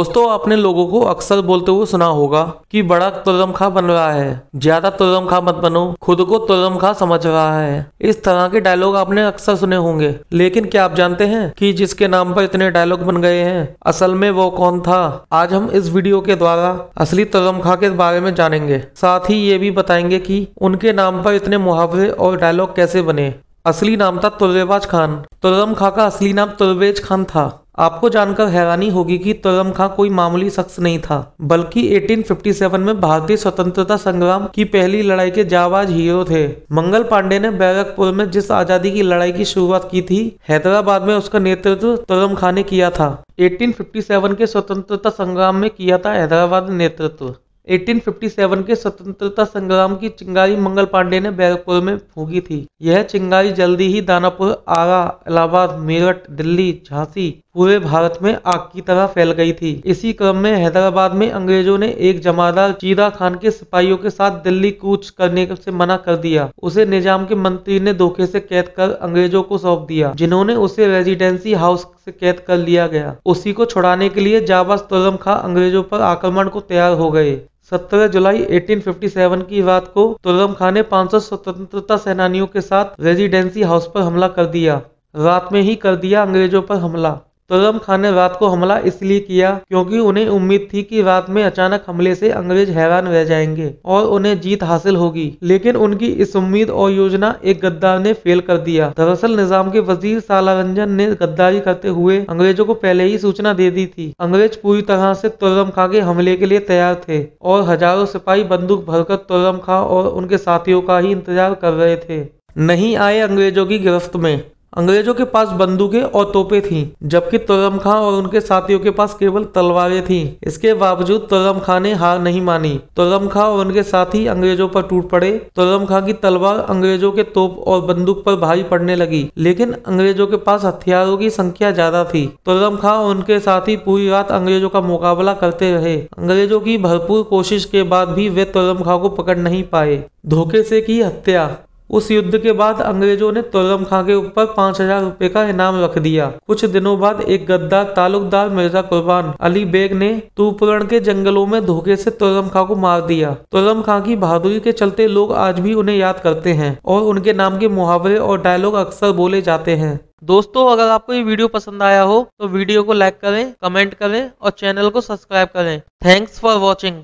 दोस्तों आपने लोगों को अक्सर बोलते हुए सुना होगा कि बड़ा तुर्रम खा बन रहा है। ज़्यादा तुर्रम खा मत बनो, खुद को तुर्रम खा समझ रहा है। इस तरह के डायलॉग आपने अक्सर सुने होंगे। लेकिन क्या आप जानते हैं कि जिसके नाम पर इतने डायलॉग बन गए हैं, असल में वो कौन था? आज हम इस वीडियो के द्वारा असली तुर्रम खा के बारे में जानेंगे। साथ ही ये भी बताएँगे की उनके नाम पर इतने मुहावरे और डायलॉग कैसे बने। असली नाम था तुर्रेबाज खान। तुर्रम खा का असली नाम तुर्वेज खान था। आपको जानकर हैरानी होगी कि तुरम खां कोई मामूली शख्स नहीं था, बल्कि 1857 में भारतीय स्वतंत्रता संग्राम की पहली लड़ाई के जाबाज हीरो थे। मंगल पांडे ने बैरकपुर में जिस आज़ादी की लड़ाई की शुरुआत की थी, हैदराबाद में उसका नेतृत्व तुरम खां ने किया था। 1857 के स्वतंत्रता संग्राम में किया था हैदराबाद नेतृत्व। 1857 के स्वतंत्रता संग्राम की चिंगारी मंगल पांडे ने बैरकपुर में फूकी थी। यह चिंगारी जल्दी ही दानापुर, आरा, इलाहाबाद, मेरठ, दिल्ली, झांसी पूरे भारत में आग की तरह फैल गई थी। इसी क्रम में हैदराबाद में अंग्रेज़ों ने एक जमादार चीरा खान के सिपाहियों के साथ दिल्ली कूच करने से मना कर दिया। उसे निज़ाम के मंत्री ने धोखे से कैद कर अंग्रेज़ों को सौंप दिया, जिन्होंने उसे रेजिडेंसी हाउस से कैद कर लिया गया। उसी को छुड़ाने के लिए जाबाज तुरम खा अंग्रेज़ों पर आक्रमण को तैयार हो गए। 17 जुलाई 1857 की रात को तुर्रम खान ने 500 स्वतंत्रता सेनानियों के साथ रेजिडेंसी हाउस पर हमला कर दिया। रात में ही कर दिया अंग्रेज़ों पर हमला। तुरम खान ने रात को हमला इसलिए किया क्योंकि उन्हें उम्मीद थी कि रात में अचानक हमले से अंग्रेज़ हैरान रह जाएँगे और उन्हें जीत हासिल होगी। लेकिन उनकी इस उम्मीद और योजना एक गद्दार ने फेल कर दिया। दरअसल निज़ाम के वज़ीर सालारंजन ने गद्दारी करते हुए अंग्रेज़ों को पहले ही सूचना दे दी थी। अंग्रेज़ पूरी तरह से तुर्रम खां के हमले के लिए तैयार थे और हज़ारों सिपाही बंदूक भरकर तुर्रम खां और उनके साथियों का ही इंतज़ार कर रहे थे। नहीं आए अंग्रेज़ों की गिरफ्त में। अंग्रेज़ों के पास बंदूकें और तोपें थीं, जबकि तुरम खां और उनके साथियों के पास केवल तलवारें थीं। इसके बावजूद तुरम खां ने हार नहीं मानी। तुरम खां और उनके साथी अंग्रेज़ों पर टूट पड़े। तुरम खां की तलवार अंग्रेज़ों के तोप और बंदूक पर भारी पड़ने लगी लेकिन अंग्रेज़ों के पास हथियारों की संख्या ज़्यादा थी। तुरम खां और उनके साथी पूरी रात अंग्रेज़ों का मुकाबला करते रहे। अंग्रेज़ों की भरपूर कोशिश के बाद भी वे तुरम खां को पकड़ नहीं पाए। धोखे से की हत्या। उस युद्ध के बाद अंग्रेज़ों ने तुर्रम खां के ऊपर पाँच हज़ार रूपए का इनाम रख दिया। कुछ दिनों बाद एक गद्दार, तालुकदार मिर्ज़ा कुर्बान अली बेग ने तूपुरण के जंगलों में धोखे से तुर्रम खां को मार दिया। तुर्रम खां की बहादुरी के चलते लोग आज भी उन्हें याद करते हैं और उनके नाम के मुहावरे और डायलॉग अक्सर बोले जाते हैं। दोस्तों, अगर आपको ये वीडियो पसंद आया हो तो वीडियो को लाइक करें, कमेंट करें और चैनल को सब्सक्राइब करें। Thanks for watching.